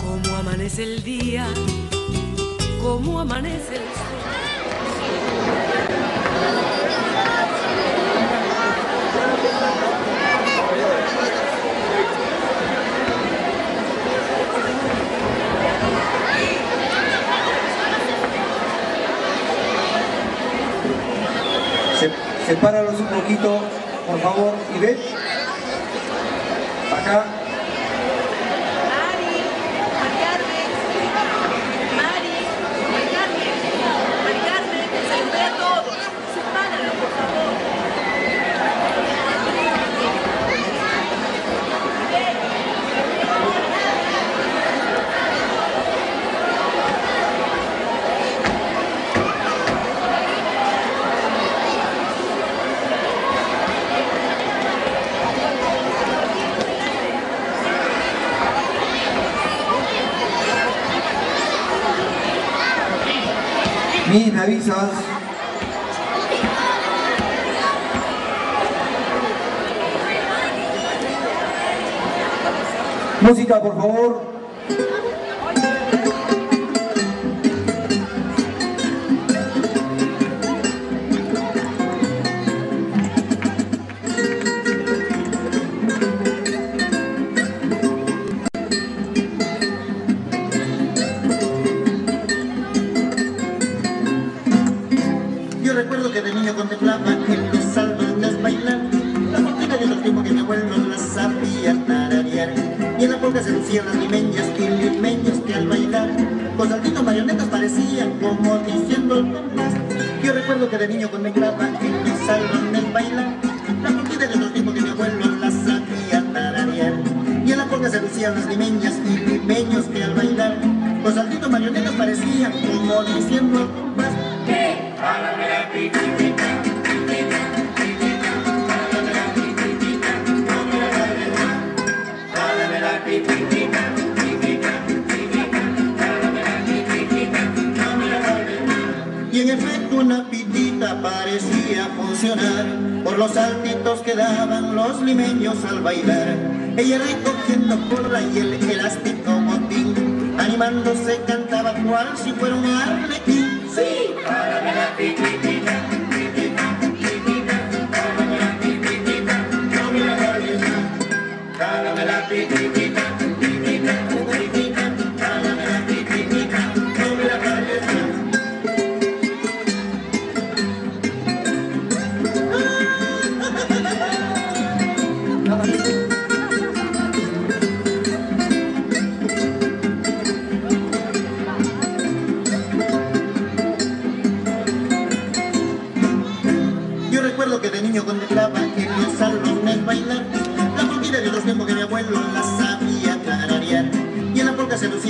Cómo amanece el día, cómo amanece el sol. Sepáralos un poquito, por favor, y ven. Acá. Mi, me avisas. Música, por favor. Como diciendo el compás Yo recuerdo que de niño contemplaba el de salvajes bailar La fortuna de los tiempos que mi abuelo las sabía tararear Y en la polka se lucían las limeñas y limeños que al bailar Con saltitos marionetas parecían como diciendo el compás Y en efecto una pitita parecía funcionar. Por los saltitos que daban los limeños al bailar. Ella recogiendo porra y el elástico motín. Animándose cantaba cual si fuera un arlequín. Sí, párame la pititita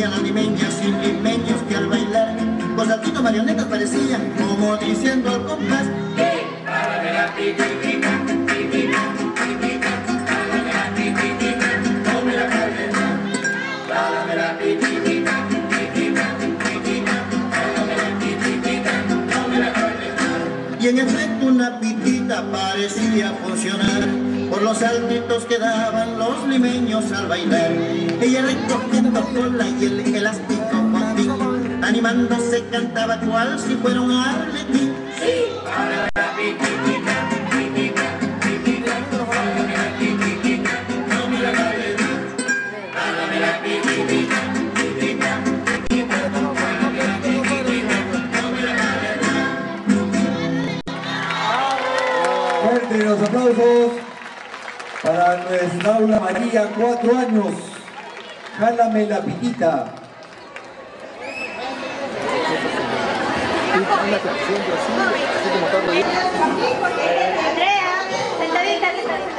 las limeñas y limeños que al bailar Con saltitos marionetas parecían como diciendo al compás. Párame la la la la la. Y en efecto una pitita parecía funcionar los saltitos que daban los limeños al bailar. Ella recogiendo cola y el elástico botín, animándose cantaba cual si fuera un arlequín. Para nuestra aula María, cuatro años. Jálame la pitita. Una canción de así, está Andrea, sentadita, sentadita.